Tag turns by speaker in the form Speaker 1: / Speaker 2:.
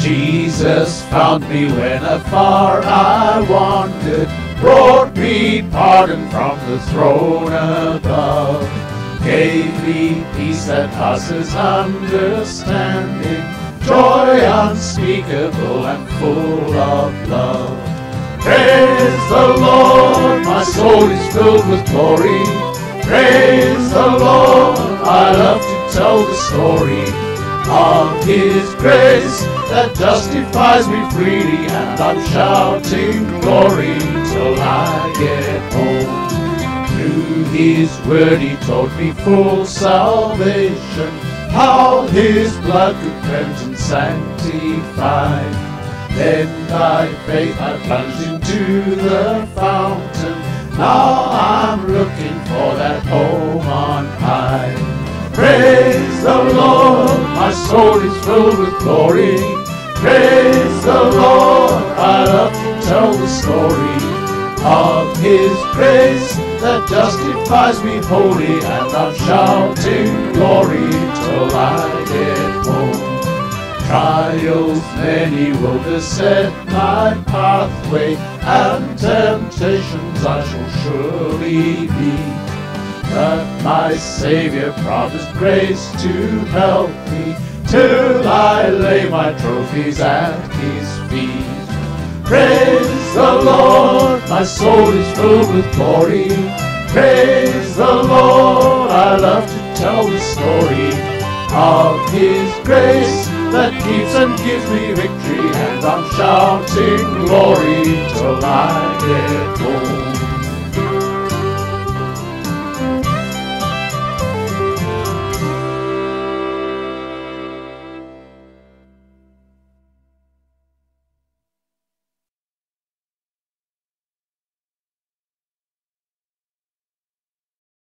Speaker 1: Jesus found me when afar I wandered, brought me pardon from the throne above, gave me peace that passes understanding, joy unspeakable and full of love. Praise the Lord, my soul is filled with glory. Praise the Lord, I love to tell the story of His grace that justifies me freely, and I'm shouting glory till I get home. Through His word He taught me full salvation, how His blood could cleanse and sanctify. Then by faith I plunged into the fountain. Now I'm is filled with glory. Praise the Lord, I love to tell the story of His grace that justifies me wholly, and I'm shouting glory till I get home. Trials many will beset my pathway, and temptations I shall surely meet. But my Savior promised grace to help me till I lay my trophies at His feet. Praise the Lord, my soul is filled with glory. Praise the Lord, I love to tell the story of His grace that keeps and gives me victory, and I'm shouting glory till I get home.